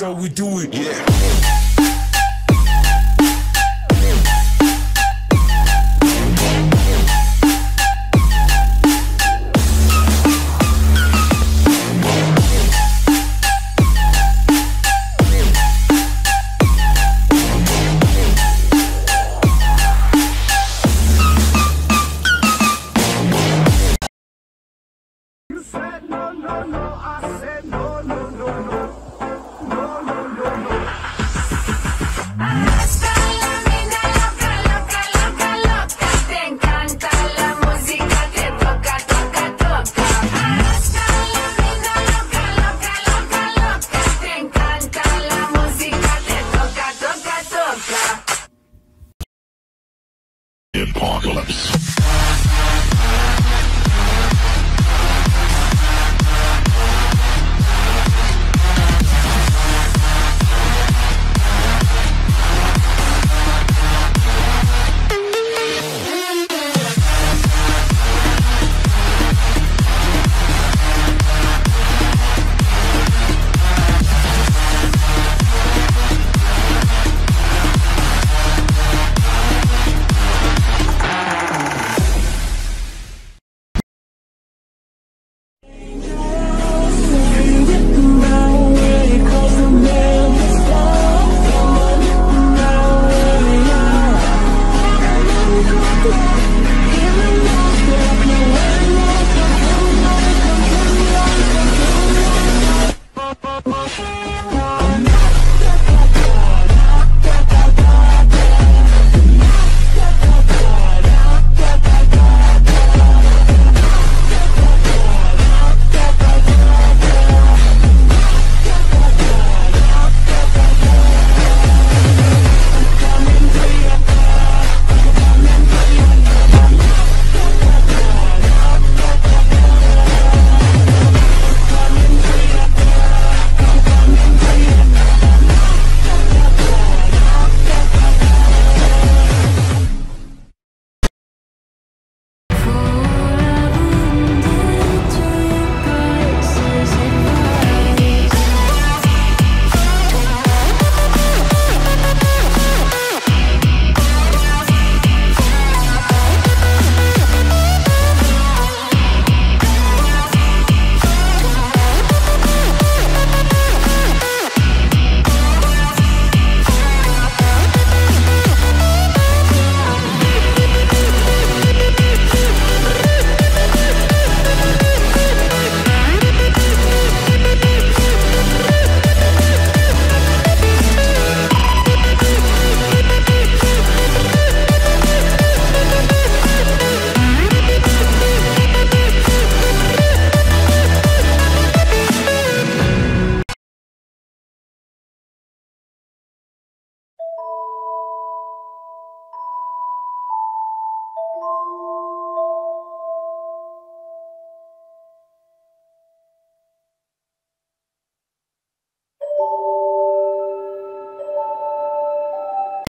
That's how we do it. Yeah. You said no, no, no. Apocalypse.